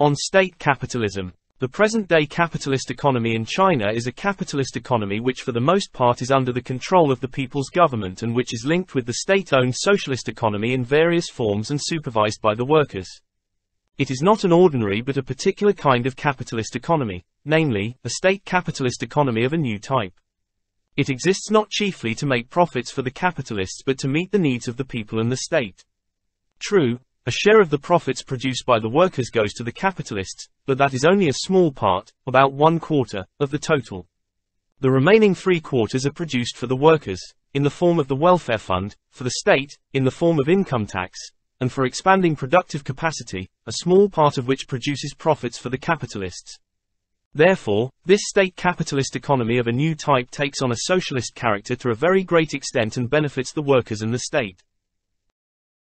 On state capitalism. The present-day capitalist economy in China is a capitalist economy which for the most part is under the control of the people's government and which is linked with the state-owned socialist economy in various forms and supervised by the workers. It is not an ordinary but a particular kind of capitalist economy, namely, a state capitalist economy of a new type. It exists not chiefly to make profits for the capitalists but to meet the needs of the people and the state. True, a share of the profits produced by the workers goes to the capitalists, but that is only a small part, about one quarter, of the total. The remaining three quarters are produced for the workers, in the form of the welfare fund, for the state, in the form of income tax, and for expanding productive capacity, a small part of which produces profits for the capitalists. Therefore, this state capitalist economy of a new type takes on a socialist character to a very great extent and benefits the workers and the state.